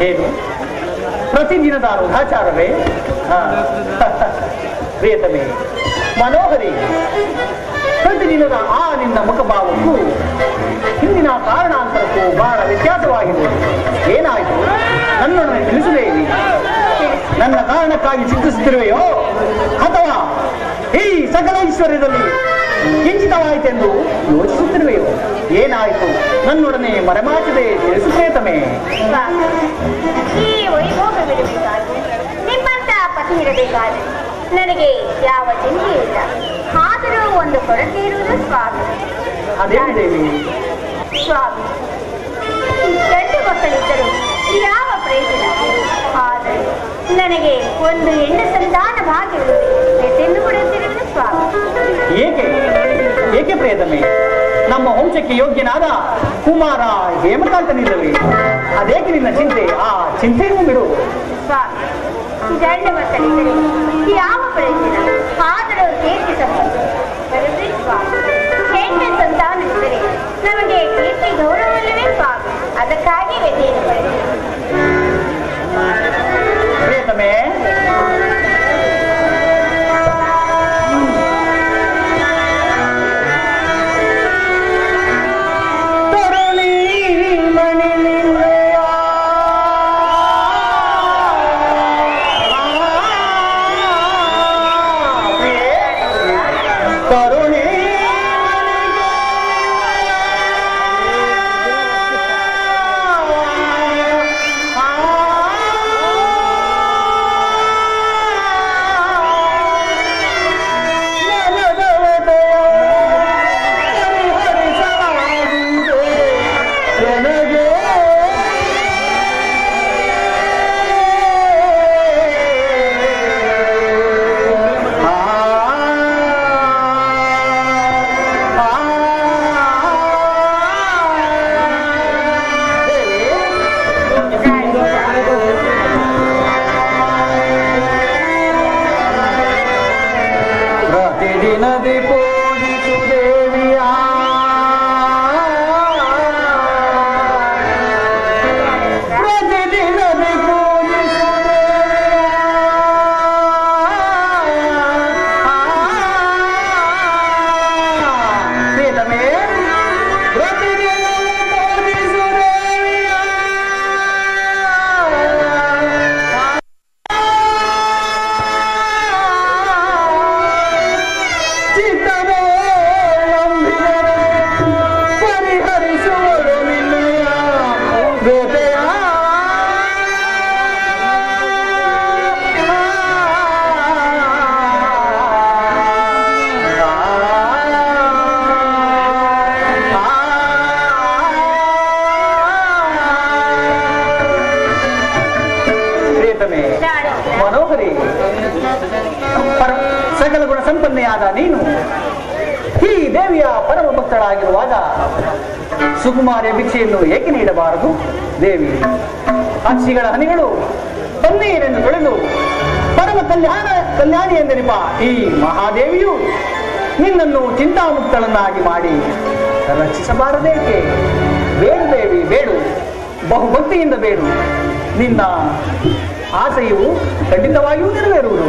ಏನು? ಪ್ರತಿದಿನದ ಹಾ. ಪ್ರಿಯತಮೆ, ಮನೋಹರಿ, ಪ್ರತಿದಿನದ ಆ ನಿನ್ನ ಮುಖಭಾವಕ್ಕೂ ಹಿಂದಿನ ಕಾರಣಾಂತರಕ್ಕೂ ಬಹಳ ವ್ಯತ್ಯಾಸವಾಗಿದೆ. ಏನಾಯಿತು? ನನ್ನೊಡನೆ ತಿಳಿಸಲೇವಿ ನನ್ನ ಕಾರಣಕ್ಕಾಗಿ ಚಿಂತಿಸುತ್ತಿರುವೆಯೋ ಅಥವಾ ಈ ಸಕಲ ಐಶ್ವರ್ಯದಲ್ಲಿ ಕಿಂಚಿತವಾಯಿತೆಂದು ಯೋಚಿಸುತ್ತಿರುವೆಯೋ? ಏನಾಯಿತು? ನನ್ನೊಡನೆ ಮರೆಮಾಚದೆ ತಿಳಿಸುತ್ತೇ ತಮೆ. ಈ ವೈಭೋಗವಿರಬೇಕಾದ್ರೆ ನಿಮ್ಮಂತ ಪತಿ ಇರಬೇಕಾದ್ರೆ ನನಗೆ ಯಾವ ಚಿಂತೆ ಇಲ್ಲ. ಆದರೂ ಒಂದು ಕೊರತೆ ಇರುವುದು ಸ್ವಾಮಿ. ಅದೇನು ದೇವಿ ಸ್ವಾಮಿ ಗಂಡು ಮಕ್ಕಳಿದ್ದರು ಯಾವ ಪ್ರಯೋಜನ? ಆದರೆ ನನಗೆ ಒಂದು ಹೆಣ್ಣು ಸಂತಾನ ಪ್ರಿಯತಮೆ ನಮ್ಮ ವಂಶಕ್ಕೆ ಯೋಗ್ಯನಾದ ಕುಮಾರ ಹೇಮಕಾಂತನಿಲ್ಲವೇ ಅದೇಕೆ ನಿನ್ನ ಚಿಂತೆ? ಆ ಚಿಂತೆಯನ್ನು ಬಿಡು. ಯಾವ ಪ್ರಯೋಜನ ಆದರೂ मनोहरी। सकल को ಸಂಪನ್ನೆಯಾದ ನೀನು. ಈ ದೇವಿಯ ಪರಮ ಭಕ್ತಳಾಗಿರುವಾಗ ಸುಕುಮಾರಿಯ ಭಿಕ್ಷೆಯನ್ನು ಏಕೆ ನೀಡಬಾರದು? ದೇವಿ, ಅಕ್ಷಿಗಳ ಹನಿಗಳು ತಣ್ಣೀರೆಂದು ತೊಳೆದು ಪರಮ ಕಲ್ಯಾಣ, ಕಲ್ಯಾಣಿ ಎಂದರಿಪ ಈ ಮಹಾದೇವಿಯು ನಿನ್ನನ್ನು ಚಿಂತಾಮುಕ್ತಳನ್ನಾಗಿ ಮಾಡಿ ರಕ್ಷಿಸಬಾರದೇಕೆ? ಬೇಡು ದೇವಿ, ಬೇಡು. ಬಹುಭಕ್ತಿಯಿಂದ ಬೇಡು. ನಿನ್ನ ಆಸೆಯು ಖಂಡಿತವಾಗಿಯೂ ನೆರವೇರುವುದು.